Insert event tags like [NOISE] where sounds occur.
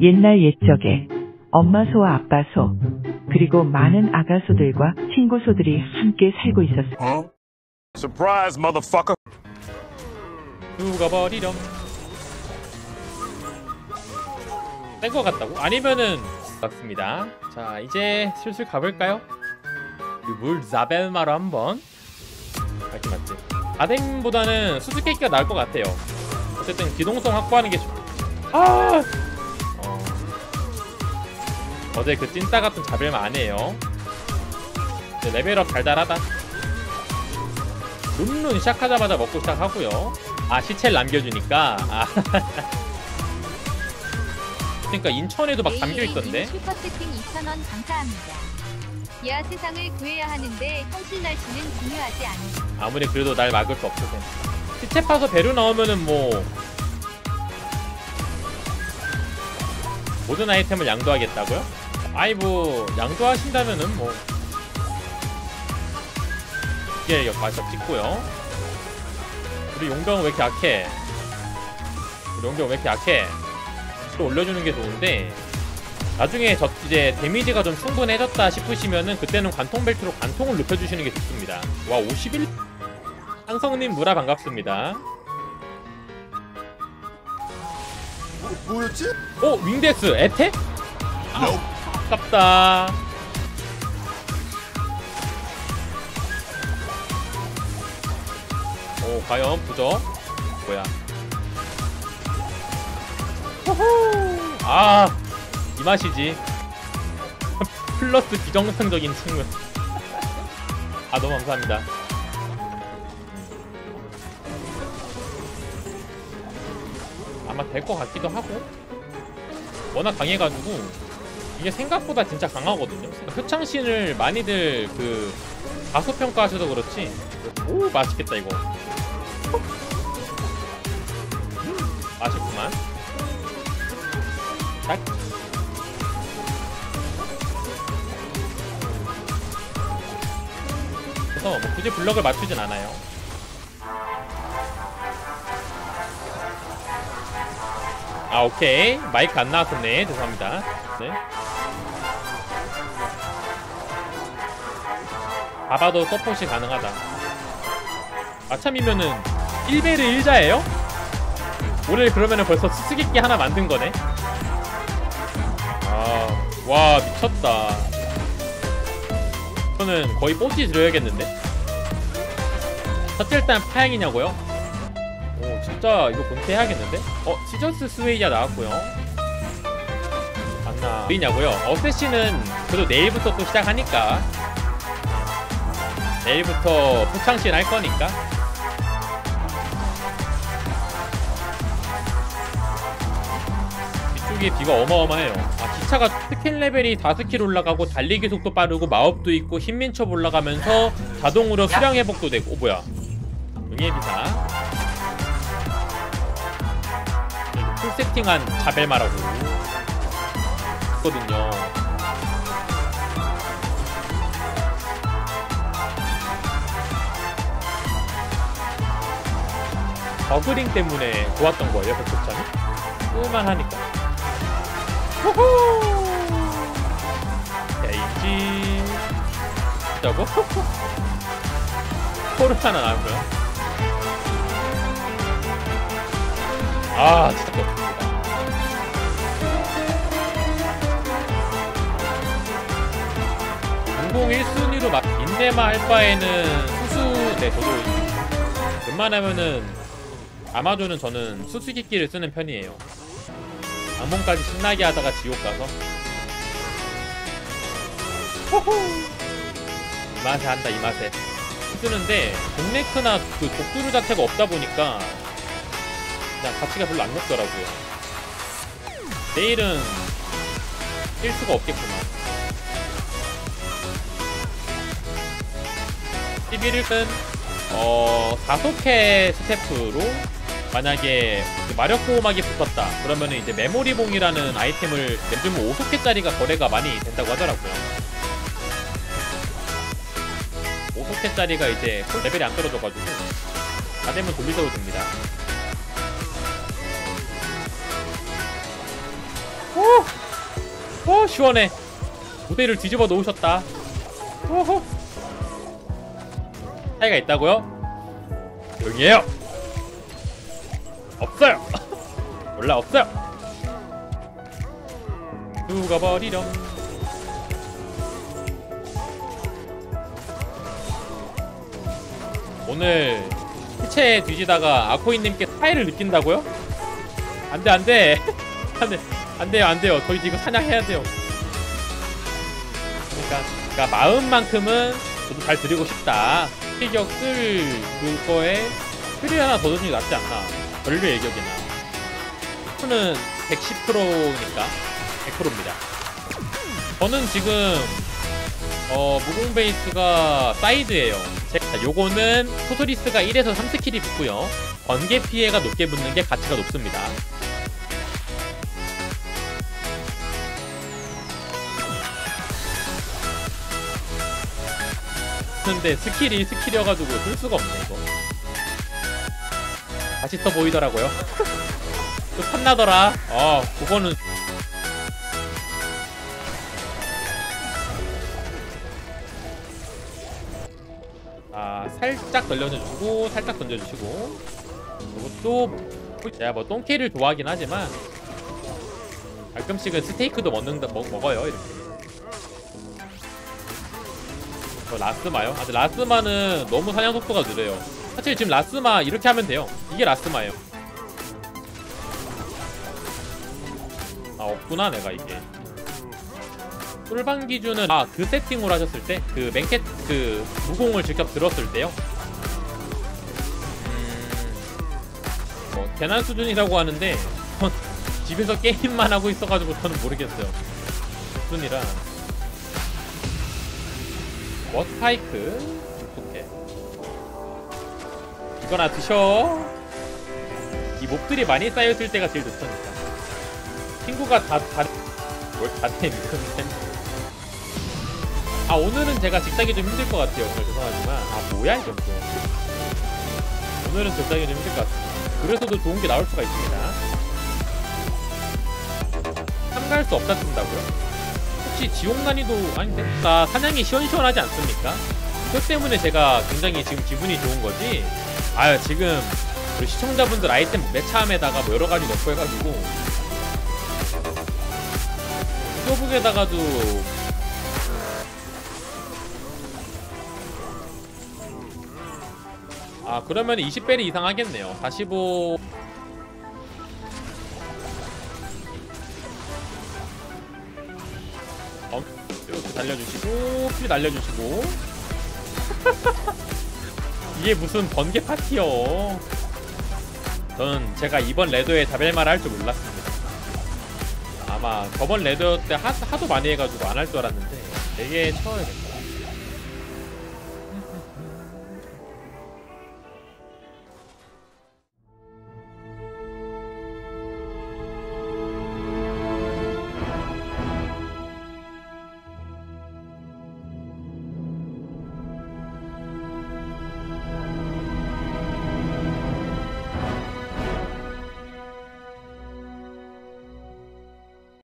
옛날 옛적에 엄마 소와 아빠 소, 그리고 많은 아가 소들과 친구 소들이 함께 살고 있었어요. Huh? Surprise, motherfucker. 죽어버리렴 뗀거 같다고? 아니면은 맞습니다 자 이제 슬슬 가볼까요? 물 자벨마로 한번 맞지 맞지 아댕보다는 수수께끼가 나을 것 같아요 어쨌든 기동성 확보하는 게 좋... 아! 어... 어제 그 찐따 같은 자벨만 안 해요. 네, 레벨업 달달하다. 룬룬 시작하자마자 먹고 시작하고요. 아 시체를 남겨주니까. 아. [LAUGHS] 그러니까 인천에도 막 담겨 있던데? 슈퍼 채팅 2,000원 감사합니다. 야 세상을 구해야 하는데 현실 날씨는 중요하지 않아. 아무리 그래도 날 막을 수 없거든 시체 파서 배로 나오면은 뭐. 모든 아이템을 양도하겠다고요? 아이 뭐 양도하신다면은 뭐 이게 역발적 찍고요 우리 용병은 왜 이렇게 약해 우리 용병 왜 이렇게 약해 또 올려주는 게 좋은데 나중에 저 이제 데미지가 좀 충분해졌다 싶으시면은 그때는 관통 벨트로 관통을 높여주시는 게 좋습니다. 와 51. 상성님 무라 반갑습니다. 뭐, 뭐였지? 오 윙데스 에테? Nope. 아깝다. 오 과연 부적 뭐야? 호호. 아이 맛이지. [LAUGHS] 플러스 비정상적인 친구. 아 너무 감사합니다. 아마 될 것 같기도 하고 워낙 강해가지고 이게 생각보다 진짜 강하거든요. 표창신을 많이들 그 가소평가하셔서 그렇지. 오 맛있겠다 이거. 음, 맛있구만. 딱. 그래서 뭐 굳이 블럭을 맞추진 않아요. 아 오케이. 마이크 안 나왔었네. 죄송합니다. 네. 봐봐도 서폿이 가능하다. 아참이면은 1배를 1자예요? 오늘 그러면은 벌써 수수께끼 하나 만든 거네. 아와 미쳤다. 저는 거의 뽀찌 드려야겠는데? 첫째 일단 파양이냐고요? 오 진짜 이거 본캐해야겠는데? 어 시저스 스웨이야 나왔고요. 안나? 보이냐고요? 어쌔신은 그래도 내일부터 또 시작하니까. 내일부터 포창신 할 거니까. 이쪽에 비가 어마어마해요. 아 기차가 스킬 레벨이 5킬 올라가고 달리기 속도 빠르고 마법도 있고 힘민첩 올라가면서 자동으로 수량 회복도 되고. 오 뭐야? 응애 비사 풀 세팅한 자벨마라고 있거든요. 버그링 때문에 좋았던 거예요, 백곡차는. 쓸만하니까. 호호! 데이지. 저거? [LAUGHS] 코르 하나 나왔고요. 아 진짜 덥습니다. 001순위로 막 인내마 할 바에는 수수 네 저도 웬만하면은 아마존은 저는 수수께끼를 쓰는 편이에요. 악몽까지 신나게 하다가 지옥 가서. 호호! 이 맛에 한다 이 맛에. 쓰는데 동네크나 그 독두루 자체가 없다 보니까 그냥 가치가 별로 안 높더라고요. 내일은 뛸 수가 없겠구만. 11일은 어 4속회 스태프로 만약에 그 마력 보호막이 붙었다 그러면은 이제 메모리봉이라는 아이템을 요즘 5속회짜리가 거래가 많이 된다고 하더라고요 5속회짜리가 이제 레벨이 안 떨어져가지고 다 되면 돌리셔도 됩니다 시원해. 무대를 뒤집어 놓으셨다. 호호 차이가 있다고요? 해요. 없어요. [LAUGHS] 몰라 없어요. 누가 버리렴. 오늘 시체 뒤지다가 아코이님께 사이를 느낀다고요? 안돼 안돼. [LAUGHS] 안돼 안돼요 안돼요. 저희 지금 사냥해야 돼요 그러니까, 그러니까 마음만큼은 저도 잘 드리고 싶다. 피격 쓸 그거에 필이 하나 더 넣는 게 낫지 않나. 별로 일격이나. 는 110%니까 100%입니다. 저는 지금 어 무공 베이스가 사이드예요. 제- 자, 요거는 토토리스가 1에서 3스킬이 붙고요. 번개 피해가 높게 붙는 게 가치가 높습니다 근데 스킬이 스킬이어가지고 쓸 수가 없네 이거. 맛있어 보이더라고요. [LAUGHS] 또 탐나더라. 어 그거는. 아 살짝 던져주시고 살짝 던져주시고. 그리고 또 제가 뭐 똥캐를 좋아하긴 하지만 가끔씩은 스테이크도 먹는다, 먹, 먹어요 이렇게 저 라스마요? 아, 라스마는 너무 사냥 속도가 느려요. 사실 지금 라스마 이렇게 하면 돼요. 이게 라스마예요. 아 없구나 내가 이게. 꿀방 기준은 아 그 세팅으로 하셨을 때? 그 맹켓 그 무공을 직접 들었을 때요? 음뭐 개난 수준이라고 하는데 전 [LAUGHS] 집에서 게임만 하고 있어가지고 저는 모르겠어요. 수준이라 워스파이크 오케이 이거나 드셔 이 몹들이 많이 쌓였을 때가 제일 좋다니까 친구가 다, 다, 뭘 다돼 미쳤네. 아, 오늘은 제가 직사기 좀 힘들 것 같아요. 정말 죄송하지만. 아, 뭐야, 이거 또. 오늘은 직사기 좀 힘들 것 같습니다. 그래서도 좋은 게 나올 수가 있습니다. 참가할 수 없다 쓴다고요? 혹시 지옥 난이도 아닌데? 아, 사냥이 시원시원하지 않습니까? 그것 때문에 제가 굉장히 지금 기분이 좋은 거지. 아, 지금 우리 시청자분들 아이템 매참에다가 뭐 여러 가지 넣고 해가지고 스토북에다가도 아 그러면 20배리 이상 하겠네요 45 어, 이렇게 달려주시고 피 날려주시고. [LAUGHS] 이게 무슨 번개 파티요? 저는 제가 이번 레더에 다벨마를 할 줄 몰랐습니다. 아마 저번 레더 때 하, 하도 많이 해가지고 안 할 줄 알았는데 되게 쳐야겠다